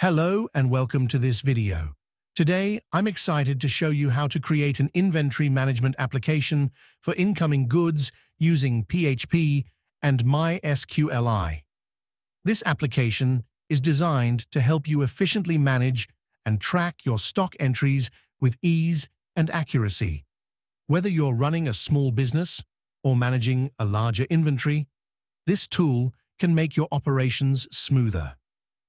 Hello and welcome to this video. Today, I'm excited to show you how to create an inventory management application for incoming goods using PHP and MySQLi. This application is designed to help you efficiently manage and track your stock entries with ease and accuracy. Whether you're running a small business or managing a larger inventory, this tool can make your operations smoother.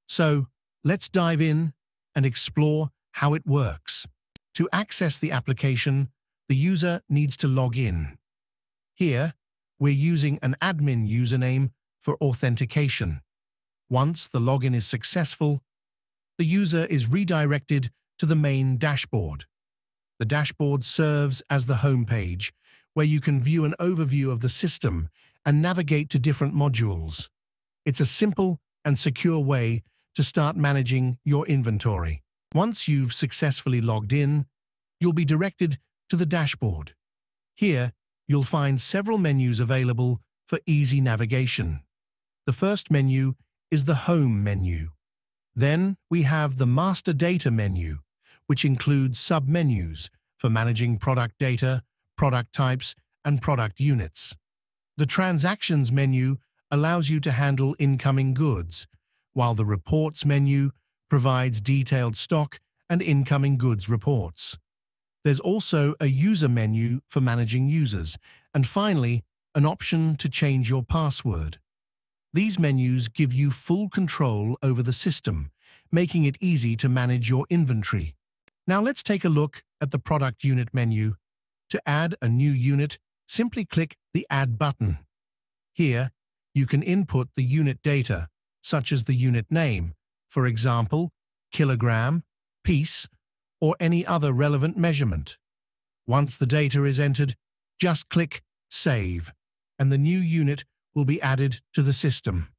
So, Let's dive in and explore how it works. To access the application, the user needs to log in. Here, we're using an admin username for authentication. Once the login is successful, the user is redirected to the main dashboard. The dashboard serves as the home page, where you can view an overview of the system and navigate to different modules. It's a simple and secure way to start managing your inventory. Once you've successfully logged in, you'll be directed to the dashboard. Here, you'll find several menus available for easy navigation. The first menu is the Home menu. Then we have the Master Data menu, which includes submenus for managing product data, product types, and product units. The Transactions menu allows you to handle incoming goods, while the Reports menu provides detailed stock and incoming goods reports. There's also a user menu for managing users, and finally, an option to change your password. These menus give you full control over the system, making it easy to manage your inventory. Now let's take a look at the Product Unit menu. To add a new unit, simply click the Add button. Here, you can input the unit data, such as the unit name, for example, kilogram, piece, or any other relevant measurement. Once the data is entered, just click Save, and the new unit will be added to the system.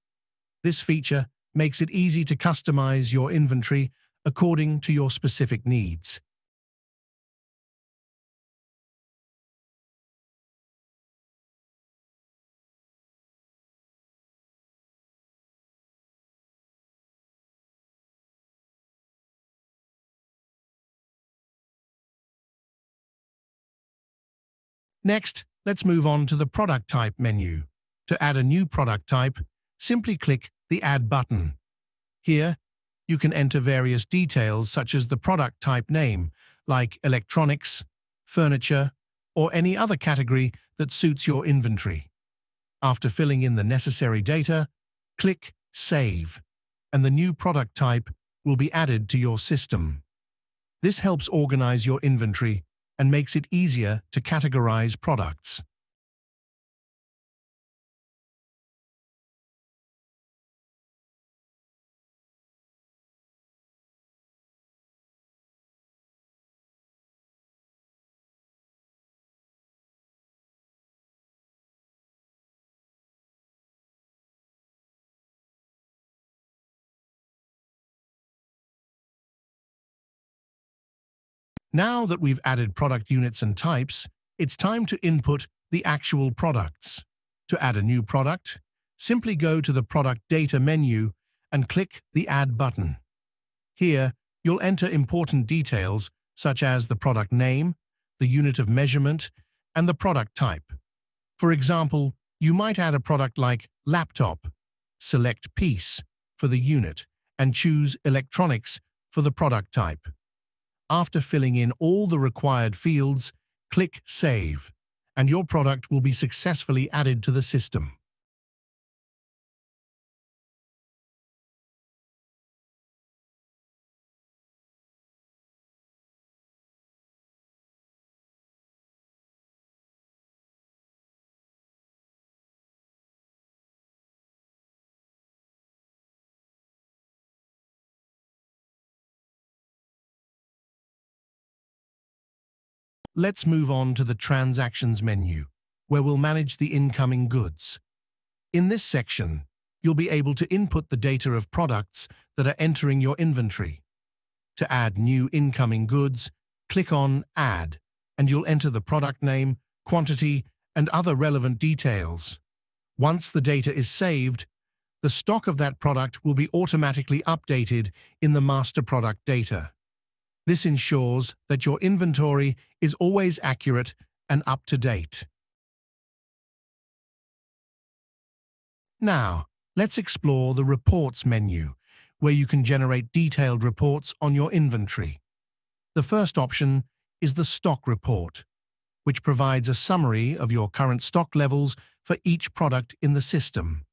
This feature makes it easy to customize your inventory according to your specific needs. Next, let's move on to the Product Type menu. To add a new product type, simply click the Add button. Here, you can enter various details such as the product type name, like electronics, furniture, or any other category that suits your inventory. After filling in the necessary data, click Save, and the new product type will be added to your system. This helps organize your inventory and makes it easier to categorize products. Now that we've added product units and types, it's time to input the actual products. To add a new product, simply go to the Product Data menu and click the Add button. Here, you'll enter important details such as the product name, the unit of measurement, and the product type. For example, you might add a product like laptop, select piece for the unit, and choose electronics for the product type. After filling in all the required fields, click Save, and your product will be successfully added to the system. Let's move on to the Transactions menu, where we'll manage the incoming goods. In this section, you'll be able to input the data of products that are entering your inventory. To add new incoming goods, click on Add, and you'll enter the product name, quantity, and other relevant details. Once the data is saved, the stock of that product will be automatically updated in the master product data. This ensures that your inventory is always accurate and up to date. Now, let's explore the Reports menu, where you can generate detailed reports on your inventory. The first option is the Stock Report, which provides a summary of your current stock levels for each product in the system.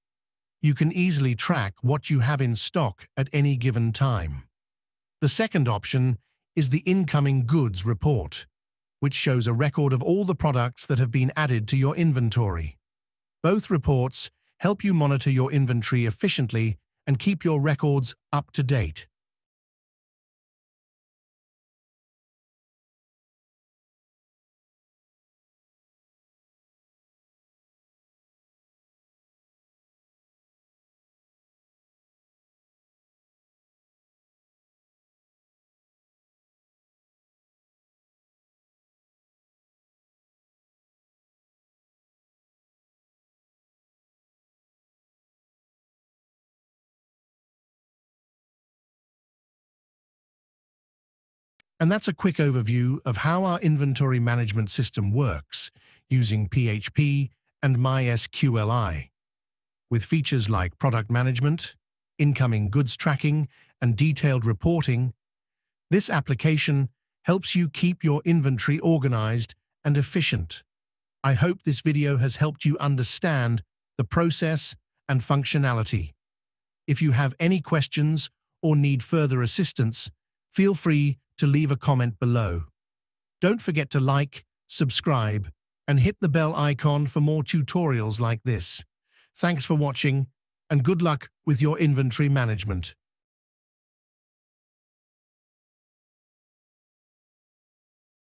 You can easily track what you have in stock at any given time. The second option is the Incoming Goods Report, which shows a record of all the products that have been added to your inventory. Both reports help you monitor your inventory efficiently and keep your records up to date. And that's a quick overview of how our inventory management system works using PHP and MySQLi. With features like product management, incoming goods tracking, and detailed reporting, this application helps you keep your inventory organized and efficient. I hope this video has helped you understand the process and functionality. If you have any questions or need further assistance, feel free to leave a comment below. Don't forget to like, subscribe, and hit the bell icon for more tutorials like this. Thanks for watching, and good luck with your inventory management.